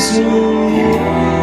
soon.